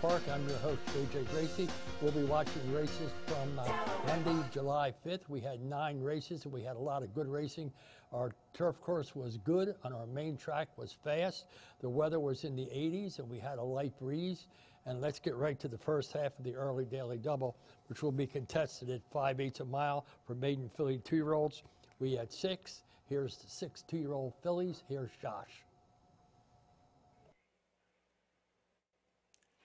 Park. I'm your host, JJ Gracie. We'll be watching races from uh, Monday, July 5th. We had nine races and we had a lot of good racing. Our turf course was good and our main track was fast. The weather was in the 80s and we had a light breeze. And let's get right to the first half of the early daily double, which will be contested at 5 eighths a mile for maiden filly two year olds. We had six. Here's the six two year old fillies. Here's Josh.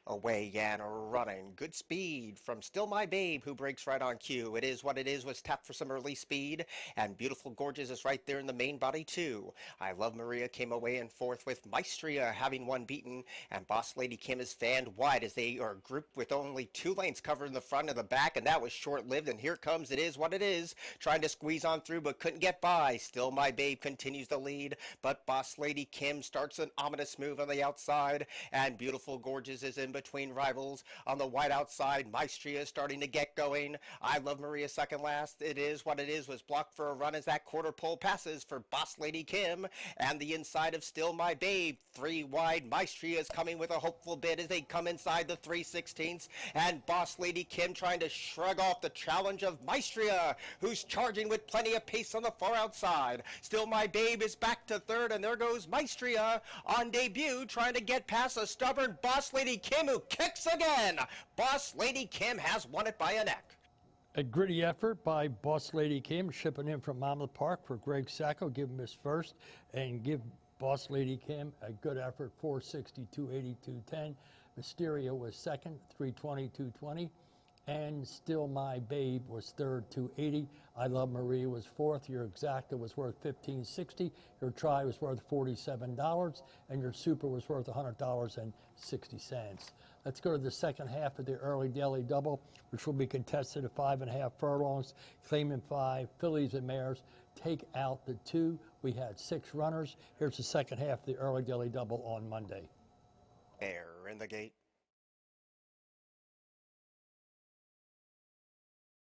Away and running. Good speed from Still My Babe, who breaks right on cue. It is what it is, was tapped for some early speed. And Beautiful Gorgeous is right there in the main body, too. I Love Maria came away in fourth with Maestria having one beaten. And Boss Lady Kim is fanned wide as they are grouped with only two lanes covered in the front and the back. And that was short lived. And here comes It Is What It Is, trying to squeeze on through but couldn't get by. Still My Babe continues to lead. But Boss Lady Kim starts an ominous move on the outside. And Beautiful Gorgeous is in between rivals. On the white outside, Maestria is starting to get going. I Love Maria second last. It is what it is was blocked for a run as that quarter pole passes for Boss Lady Kim. And the inside of Still My Babe. Three wide. Maestria is coming with a hopeful bid as they come inside the 3 16ths. And Boss Lady Kim trying to shrug off the challenge of Maestria, who's charging with plenty of pace on the far outside. Still My Babe is back to third, and there goes Maestria on debut, trying to get past a stubborn Boss Lady Kim Who kicks again. Boss Lady Kim has won it by a neck. A gritty effort by Boss Lady Kim, shipping in from Monmouth Park for Greg Sacco. Give him his first and give Boss Lady Kim a good effort, 460, 280, 210. Maestria was second, 320, 220 and Still My Babe was third, 280. I Love Maria was fourth. Your exacta was worth 1560. Your try was worth $47, and your super was worth $100.60. Let's go to the second half of the early daily double, which will be contested at five and a half furlongs, claiming five, fillies and mares. Take out the two. We had six runners. Here's the second half of the early daily double on Monday. Air in the gate.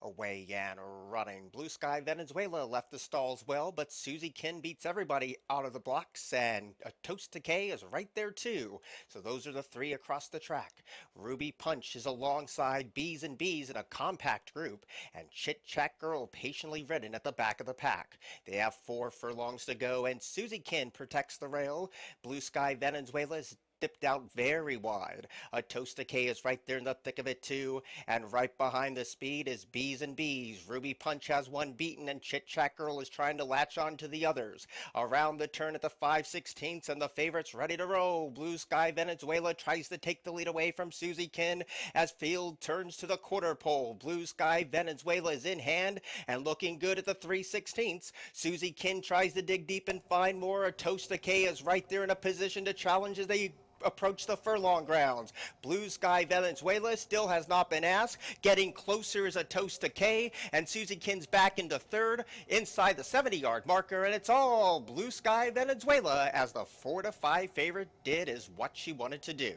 Away and running. Blue Sky Venezuela left the stalls well, but Susie Kin beats everybody out of the blocks, and a Toast to K is right there too. So those are the three across the track. Ruby Punch is alongside Bees and Bees in a compact group, and Chit Chat Girl patiently ridden at the back of the pack. They have four furlongs to go, and Susie Kin protects the rail. Blue Sky Venezuela is dipped out very wide. A Toast to K is right there in the thick of it too. And right behind the speed is Bees and Bees. Ruby Punch has one beaten and Chit Chat Girl is trying to latch on to the others. Around the turn at the 5 16ths and the favorites ready to roll. Blue Sky Venezuela tries to take the lead away from Susie Kin as Field turns to the quarter pole. Blue Sky Venezuela is in hand and looking good at the 3 16ths. Susie Kin tries to dig deep and find more. A Toast to K is right there in a position to challenge as they approach the furlong grounds. Blue Sky Venezuela still has not been asked. Getting closer is a toast to K, and Susie Kin's back into third inside the 70 yard marker, and it's all Blue Sky Venezuela as the 4 to 5 favorite did is what she wanted to do.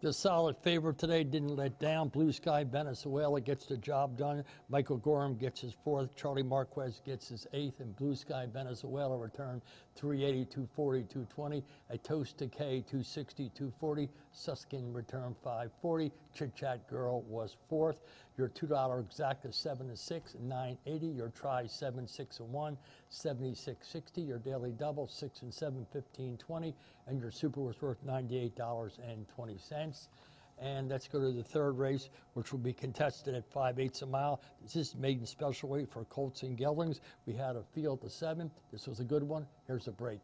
The solid favorite today didn't let down. Blue Sky Venezuela gets the job done. Michael Gorham gets his fourth. Charlie Marquez gets his eighth. And Blue Sky Venezuela returned 380, 240, 220. A toast to K, 260, 240. Suskin returned 540. Chit Chat Girl was fourth. Your $2 exact is 7 to 6, 980. Your try 7, 6 and 1, 7660. Your daily double 6 and 7, 1520. And your super was worth $98.20. And let's go to the third race, which will be contested at 5 eighths a mile. This is maiden special weight for Colts and Geldings. We had a field to seven. This was a good one. Here's a break.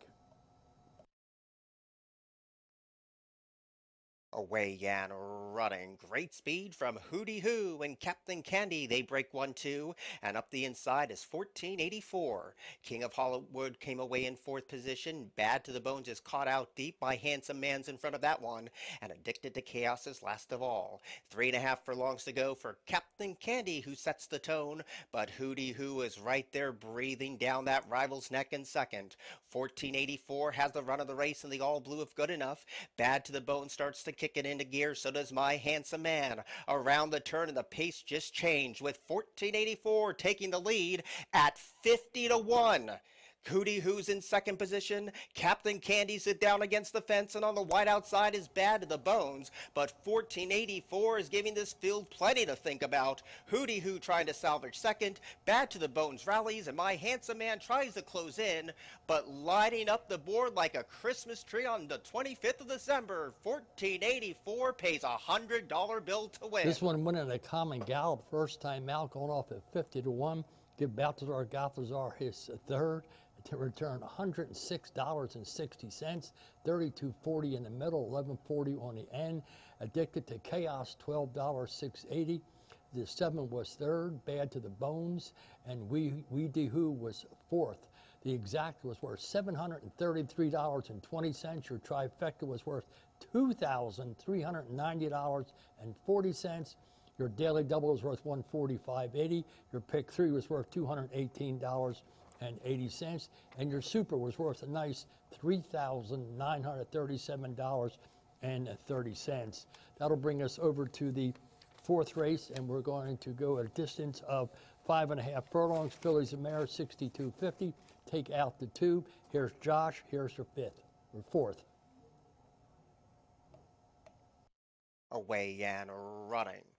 Away and running. Great speed from Hootie Hoo and Captain Candy. They break 1 2. And up the inside is 1484. King of Hollywood came away in fourth position. Bad to the Bones is caught out deep by Handsome Man's in front of that one. And Addicted to Chaos is last of all. Three and a half furlongs to go for Captain Candy, who sets the tone. But Hootie Hoo is right there breathing down that rival's neck in second. 1484 has the run of the race in the all blue if good enough. Bad to the Bone starts to kick it into gear. So does my handsome man. Around the turn, and the pace just changed with 1484 taking the lead at 50 to 1. Hootie Hoo's in second position. Captain Candy's it down against the fence, and on the white outside is bad to the bones. But 1484 is giving this field plenty to think about. Hootie Hoo trying to salvage second. Bad to the bones rallies, and my handsome man tries to close in, but lighting up the board like a Christmas tree on the 25th of December. 1484 pays a hundred dollar bill to win. This one went in a common gallop first time out, going off at 50 to 1. Give Balthazar Galthazar his third to return $106.60, 32.40 in the middle, 11.40 on the end. Addicted to Chaos, $12.680. The seven was third, Bad to the Bones, and We We De Who was fourth. The exact was worth $733.20. Your trifecta was worth $2,390.40. Your daily double was worth 145.80. Your pick three was worth $218.80. And 80 cents, and your super was worth a nice $3,937.30. That'll bring us over to the fourth race, and we're going to go a distance of five and a half furlongs. Fillies and Mare, 62.50. Take out the two. Here's Josh. Here's your fifth or fourth. away and running.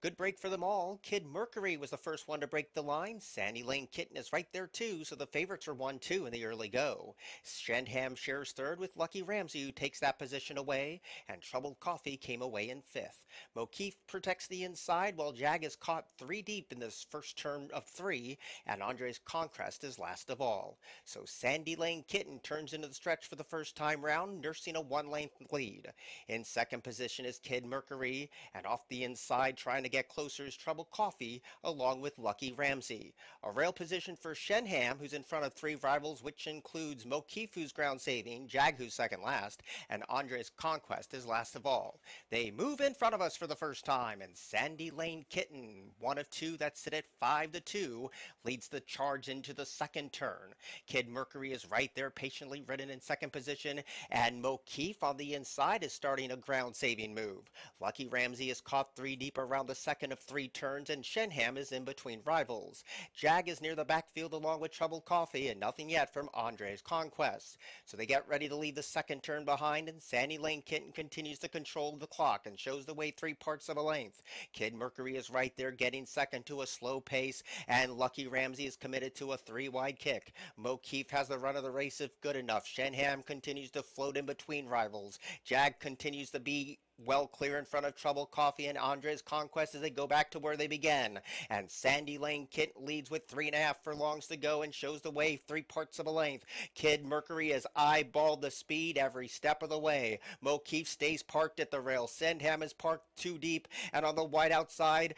Good break for them all. Kid Mercury was the first one to break the line. Sandy Lane Kitten is right there too, so the favorites are 1 2 in the early go. Shendham shares third with Lucky Ramsey, who takes that position away, and Troubled Coffee came away in fifth. Mokeef protects the inside, while Jag is caught three deep in this first turn of three, and Andres Conquest is last of all. So Sandy Lane Kitten turns into the stretch for the first time round, nursing a one length lead. In second position is Kid Mercury, and off the inside, trying to get closer is Trouble Coffee, along with Lucky Ramsey. A rail position for Shenham, who's in front of three rivals, which includes Mokeef, who's ground saving, Jag, who's second last, and Andres Conquest is last of all. They move in front of us for the first time, and Sandy Lane Kitten, one of two that sit at five to two, leads the charge into the second turn. Kid Mercury is right there, patiently ridden in second position, and Mokeef on the inside is starting a ground saving move. Lucky Ramsey is caught three deep around the second of three turns, and Shenham is in between rivals. Jag is near the backfield along with Troubled Coffee, and nothing yet from Andres Conquest. So they get ready to leave the second turn behind, and Sandy Lane Kitten continues to control the clock and shows the way three parts of a length. Kid Mercury is right there getting second to a slow pace, and Lucky Ramsey is committed to a three wide kick. Mokeef has the run of the race if good enough. Shenham continues to float in between rivals. Jag continues to be well clear in front of Trouble Coffee and Andres Conquest as they go back to where they began. And Sandy Lane Kit leads with three and a half furlongs to go and shows the way three parts of a length. Kid Mercury has eyeballed the speed every step of the way. Mokeef stays parked at the rail. Sendham is parked too deep. And on the white outside,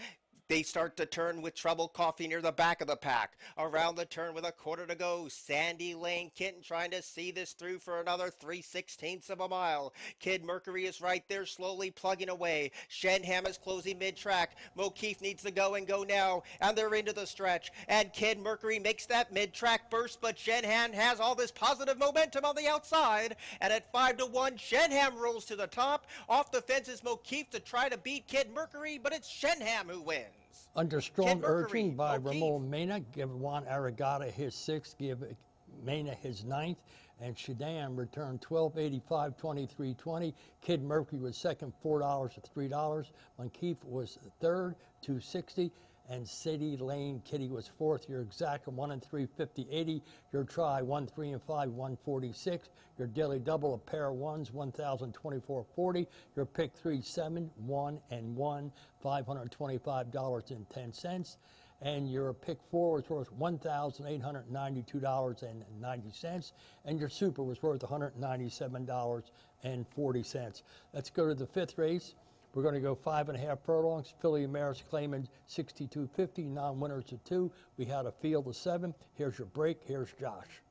they start to turn with Trouble Coffee near the back of the pack. Around the turn with a quarter to go. Sandy Lane Kitten trying to see this through for another 3 sixteenths of a mile. Kid Mercury is right there slowly plugging away. Shenham is closing mid-track. Mokeef needs to go and go now. And they're into the stretch. And Kid Mercury makes that mid-track burst, but Shenham has all this positive momentum on the outside. And at 5 to 1, Shenham rolls to the top. Off the fence is Mokeef to try to beat Kid Mercury, but it's Shenham who wins. Under strong urging by O'Keefe. Ramon Mena, give Juan Aragata his sixth, give Mena his ninth, and Shadam returned 1285 2320 Kid Mercury was second, $4 to $3. Mokeef was third, 260 and City Lane Kitty was fourth. Your exact one and three fifty eighty. Your try one, three, and five, 146. Your daily double, a pair of ones, 1,024.40. Your pick three, seven, one, and one, $525.10. And your pick four was worth $1,892.90. And your super was worth $197.40. Let's go to the fifth race. We're going to go five and a half furlongs. Philly Maris claiming 62.50, non-winners of two. We had a field of seven. Here's your break. Here's Josh.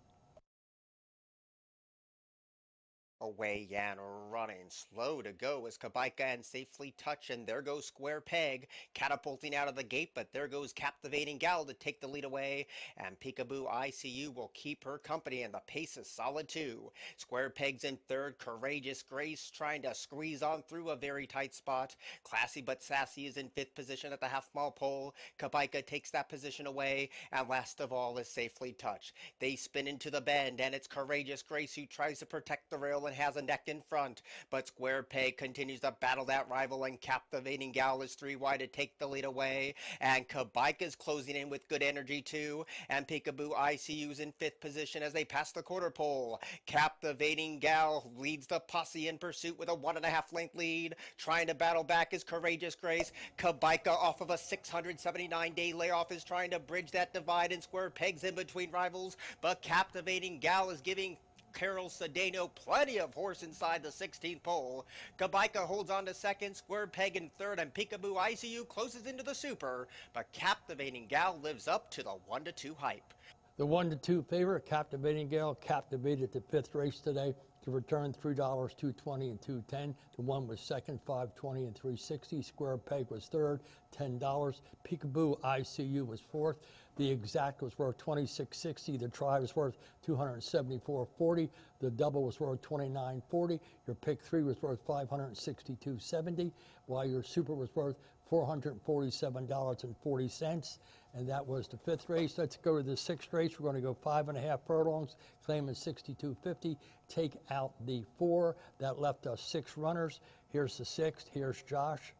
Away Yan running, slow to go as Kabaika and safely touch, and there goes Square Peg, catapulting out of the gate, but there goes Captivating Gal to take the lead away, and Peekaboo ICU will keep her company, and the pace is solid too. Square Peg's in third, Courageous Grace trying to squeeze on through a very tight spot. Classy but Sassy is in fifth position at the half mile pole. Kabaika takes that position away, and last of all is safely touched. They spin into the bend, and it's Courageous Grace who tries to protect the rail has a neck in front. But Square Peg continues to battle that rival, and Captivating Gal is three wide to take the lead away. And Kabika's closing in with good energy too. And Peekaboo ICU's in fifth position as they pass the quarter pole. Captivating Gal leads the posse in pursuit with a one and a half length lead. Trying to battle back is Courageous Grace. Kabika off of a 679 day layoff is trying to bridge that divide and square pegs in between rivals. But Captivating Gal is giving Carol Cedeno plenty of horse inside the 16th pole. Kabika holds on to second, Square Peg in third, and Peekaboo ICU closes into the super. But Captivating Gal lives up to the 1 to 2 hype. The one to two favorite, Captivating Gal, captivated the fifth race today to return three dollars, two twenty, and two ten. The one was second, five twenty and three sixty. Square Peg was third, ten dollars. Peekaboo ICU was fourth. The exact was worth twenty six sixty. The try was worth two hundred seventy four forty. The double was worth twenty nine forty. Your pick three was worth five hundred sixty two seventy. While your super was worth $447.40, and that was the fifth race. Let's go to the sixth race. We're going to go five and a half furlongs, claiming 62.50. Take out the four. That left us six runners. Here's the sixth. Here's Josh.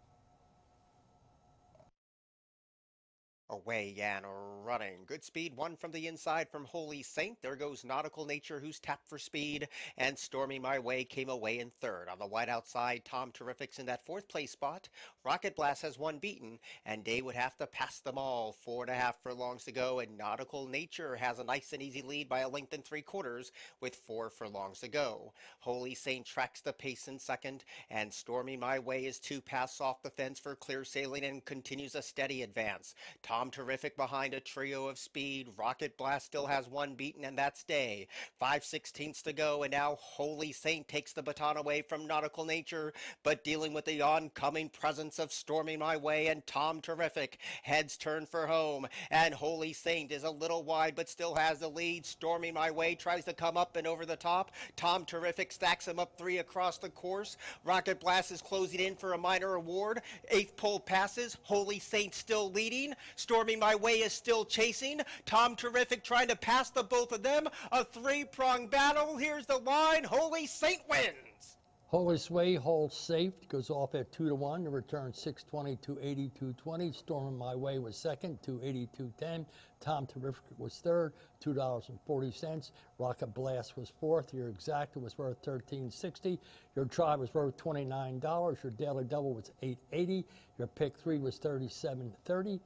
Away Yan running. Good speed, one from the inside from Holy Saint. There goes Nautical Nature, who's tapped for speed. And Stormy My Way came away in third. On the wide outside, Tom Terrific's in that fourth place spot. Rocket Blast has one beaten, and Day would have to pass them all. Four and a half furlongs to go, and Nautical Nature has a nice and easy lead by a length and three quarters with four furlongs to go. Holy Saint tracks the pace in second, and Stormy My Way is two pass off the fence for clear sailing and continues a steady advance. Tom Tom Terrific behind a trio of speed. Rocket Blast still has one beaten, and that's Day. Five sixteenths to go, and now Holy Saint takes the baton away from Nautical Nature, but dealing with the oncoming presence of Stormy My Way and Tom Terrific. Heads turn for home, and Holy Saint is a little wide, but still has the lead. Stormy My Way tries to come up and over the top. Tom Terrific stacks him up three across the course. Rocket Blast is closing in for a minor award. Eighth pole passes. Holy Saint still leading. Storming My Way is still chasing. Tom Terrific trying to pass the both of them. A three prong battle. Here's the line. Holy Saint wins. Holy Sway holds safe, goes off at 2 to 1. The return 620 to 8220. Storming My Way was second, 282.10. Tom Terrific was third, $2.40. Rocket Blast was fourth. Your exacta was worth 13.60. Your try was worth $29. Your daily double was 880. Your pick three was 37.30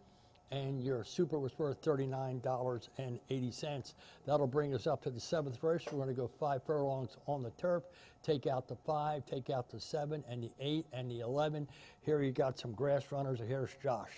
and your super was worth $39.80. That'll bring us up to the seventh race. We're going to go five furlongs on the turf, take out the five, take out the seven, and the eight, and the 11. Here you got some grass runners. Here's Josh.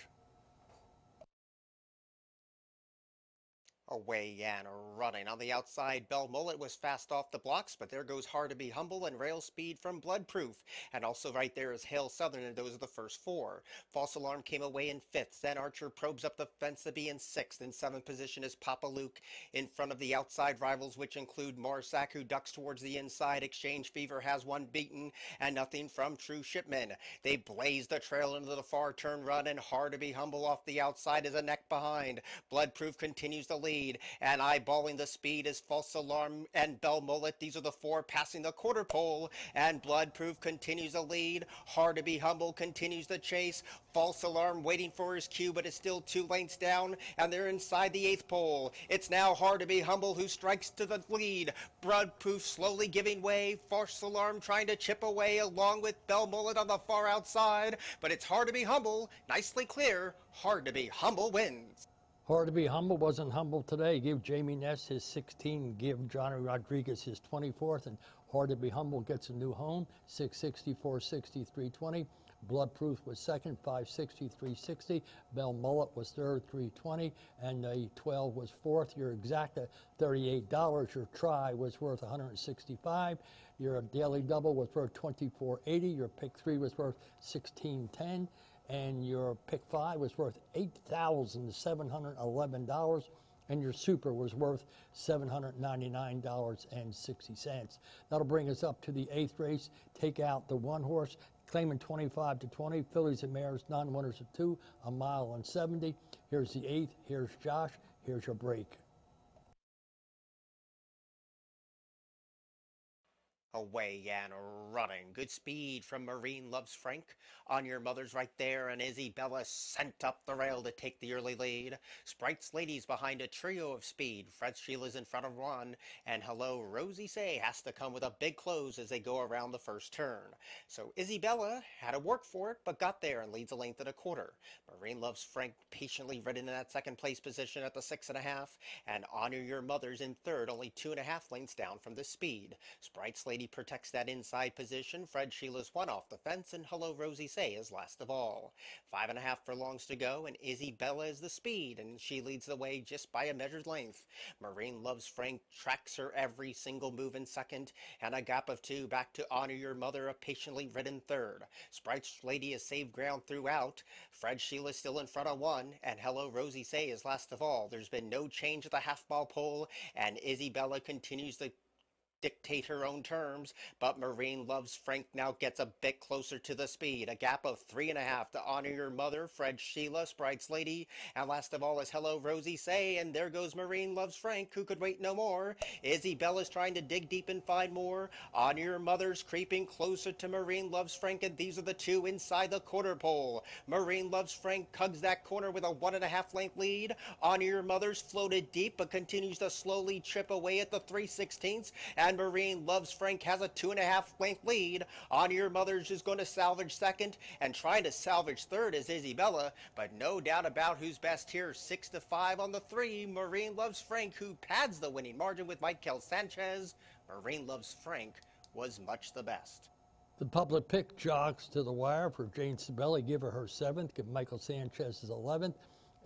Away Yan running. On the outside, Bell Mullet was fast off the blocks, but there goes Hard to Be Humble and Rail Speed from Bloodproof. And also right there is Hail Southern, and those are the first four. False Alarm came away in fifth. Then Archer probes up the fence to be in sixth. In seventh position is Papa Luke in front of the outside rivals, which include Marsac, who ducks towards the inside. Exchange Fever has one beaten, and nothing from True Shipman. They blaze the trail into the far turn run, and Hard to Be Humble off the outside is a neck behind. Bloodproof continues to lead lead, and eyeballing the speed is False Alarm and Bell Mullet. These are the four passing the quarter pole, and Bloodproof continues the lead. Hard to be humble continues the chase. False Alarm waiting for his cue, but is still two lengths down, and they're inside the eighth pole. It's now Hard to be humble who strikes to the lead. Bloodproof slowly giving way. False Alarm trying to chip away along with Bell Mullet on the far outside, but it's Hard to be humble. Nicely clear. Hard to be humble wins. Hard to be humble wasn't humble today. Give Jamie Ness his 16, give Johnny Rodriguez his 24th, and Hard to be Humble gets a new home, 660, 460, 320. Bloodproof was second, 560, 360. Bell Mullet was third, 320. And the 12 was fourth. Your exacta, $38. Your try was worth 165. Your daily double was worth 2480. Your pick three was worth 1610. And your pick five was worth $8,711 and your super was worth $799.60. That'll bring us up to the eighth race. Take out the one horse, claiming 25 to 20. Fillies and mares, non winners of two, a mile and 70. Here's the eighth. Here's Josh. Here's your break. Away and running. Good speed from Marine Loves Frank. On your mother's right there, and Isabella sent up the rail to take the early lead. Sprite's ladies behind a trio of speed. Fred Sheila's in front of one, and Hello Rosie Say has to come with a big close as they go around the first turn. So Isabella had to work for it, but got there and leads a length and a quarter. Marine Loves Frank patiently ridden in that second place position at the six and a half, and Honor Your Mother's in third, only two and a half lengths down from the speed. Sprite's lady protects that inside position. Fred Sheila's one off the fence, and Hello Rosie Say is last of all. Five and a half furlongs to go, and Isabella is the speed, and she leads the way just by a measured length. Marine Loves Frank tracks her every single move in second, and a gap of two back to Honor Your Mother, a patiently ridden third. Sprite's Lady has saved ground throughout. Fred Sheila still in front of one, and Hello Rosie Say is last of all. There's been no change at the half mile pole, and Isabella continues to dictate her own terms, but Marine Loves Frank now gets a bit closer to the speed. A gap of three and a half to honor your mother, Fred Sheila, Sprite's Lady, and last of all is Hello Rosie Say, and there goes Marine Loves Frank, who could wait no more. Isabella's trying to dig deep and find more. Honor your mother's creeping closer to Marine Loves Frank, and these are the two inside the quarter pole. Marine Loves Frank hugs that corner with a one and a half length lead. Honor your mother's floated deep, but continues to slowly chip away at the 3 16ths Marine Loves Frank has a two and a half length lead. On Your Mother's is going to salvage second, and trying to salvage third is Isabella, but no doubt about who's best here. Six to five on the three. Marine Loves Frank, who pads the winning margin with Michael Sanchez. Marine Loves Frank was much the best. The public pick jogs to the wire for Jane Cibelli. Give her her seventh. Give Michael Sanchez his 11th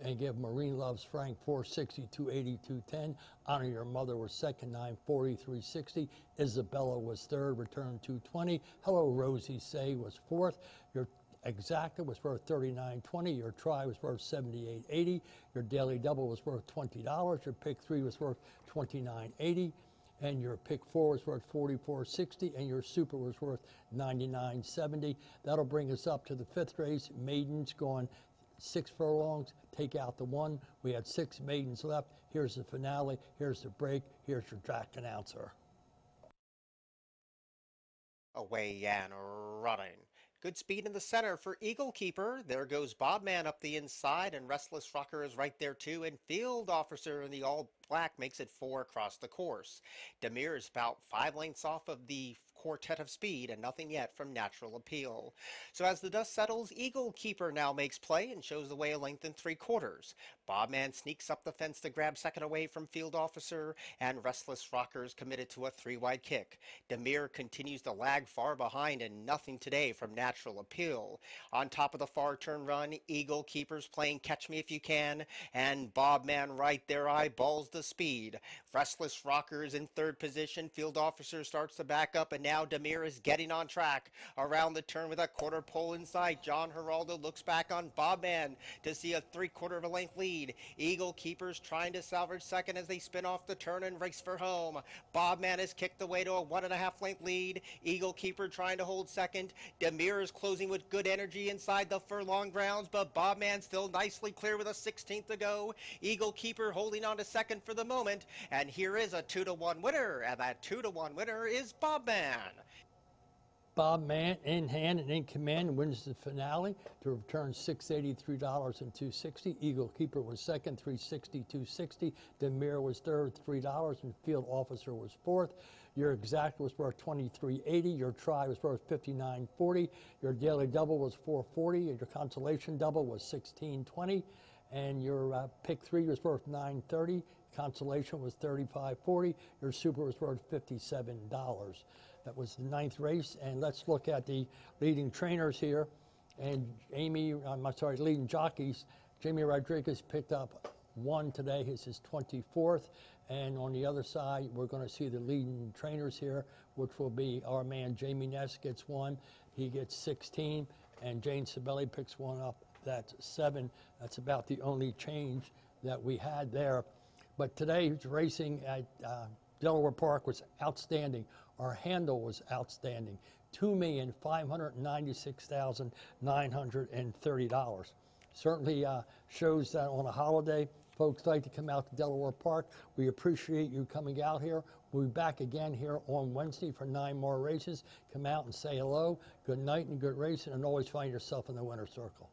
and give Marine Loves Frank 460, 280, 210. Honor Your Mother was second, 940, 360. Isabella was third, return 220. Hello Rosie Say was fourth. Your exacta was worth 39.20. Your try was worth 78.80. Your daily double was worth $20. Your pick three was worth 29.80 and your pick four was worth 44.60 and your super was worth 99.70 that'll bring us up to the fifth race maidens going six furlongs, take out the one. We had six maidens left. Here's the finale. Here's the break. Here's your track announcer. Away and running. Good speed in the center for Eagle Keeper. There goes Bobman up the inside, and Restless Rocker is right there too. And Field Officer in the all black makes it four across the course. Demir is about five lengths off of the quartet of speed and nothing yet from natural appeal. So as the dust settles, Eagle Keeper now makes play and shows the way a length and three quarters. Bobman sneaks up the fence to grab second away from field officer, and Restless Rockers committed to a three wide kick. Demir continues to lag far behind and nothing today from natural appeal. On top of the far turn run, Eagle Keeper's playing Catch Me If You Can, and Bobman right there eyeballs the speed. Restless Rockers in third position, field officer starts to back up and now Demir is getting on track around the turn with a quarter pole inside. John Geraldo looks back on Bobman to see a three quarter of a length lead. Eagle Keepers trying to salvage second as they spin off the turn and race for home. Bobman is kicked away to a one and a half length lead. Eagle Keeper trying to hold second. Demir is closing with good energy inside the furlong grounds, but Bobman still nicely clear with a 16th to go. Eagle Keeper holding on to second for the moment. And here is a two to one winner, and that two to one winner is Bobman. Bobman in hand and in command wins the finale to return $683 and 260. Eagle Keeper was second, 360, 260. Demir was third, $3, and Field Officer was fourth. Your exact was worth 2380. Your try was worth 5940. Your daily double was 440. Your consolation double was 1620. And your uh, pick three was worth 930. Consolation was 3540. Your super was worth $57. That was the ninth race. And let's look at the leading trainers here. And Amy, I'm sorry, leading jockeys. Jamie Rodriguez picked up one today. His is 24th. And on the other side, we're going to see the leading trainers here, which will be our man Jamie Ness gets one. He gets 16. And Jane Cibelli picks one up. That's seven. That's about the only change that we had there. But today's racing at uh, Delaware Park was outstanding. Our handle was outstanding. $2,596,930. Certainly uh, shows that on a holiday, folks like to come out to Delaware Park. We appreciate you coming out here. We'll be back again here on Wednesday for nine more races. Come out and say hello. Good night and good racing, and always find yourself in the winner's circle.